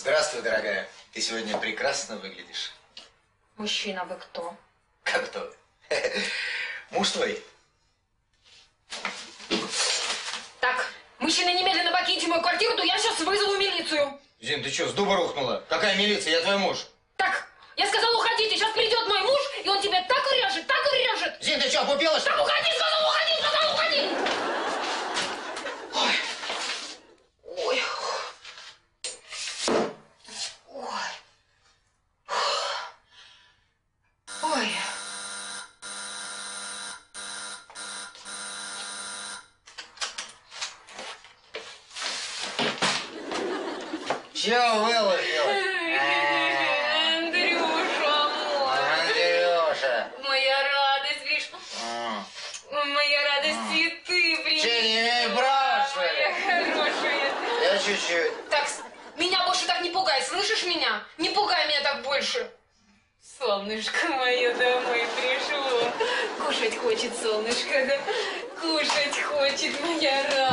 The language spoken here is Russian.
Здравствуй, дорогая. Ты сегодня прекрасно выглядишь. Мужчина, вы кто? Как кто? Муж твой. Так, мужчина, немедленно покиньте мою квартиру, то я сейчас вызову милицию. Зин, ты что, с дуба рухнула? Какая милиция? Я твой муж. Так, я сказала, уходите, сейчас придет мой муж, и он тебя так врежет, так врежет. Зин, ты что, ли? Так, уходи, Все выложил. Андрюша мой. Андрюша. Моя радость, видишь, М. моя радость и ты, блин. Че, не имею права, что ли? хорошая. Я чуть-чуть. Так, меня больше так не пугай, слышишь меня? Не пугай меня так больше. Солнышко мое домой пришло. Кушать хочет солнышко, да? Кушать хочет моя радость.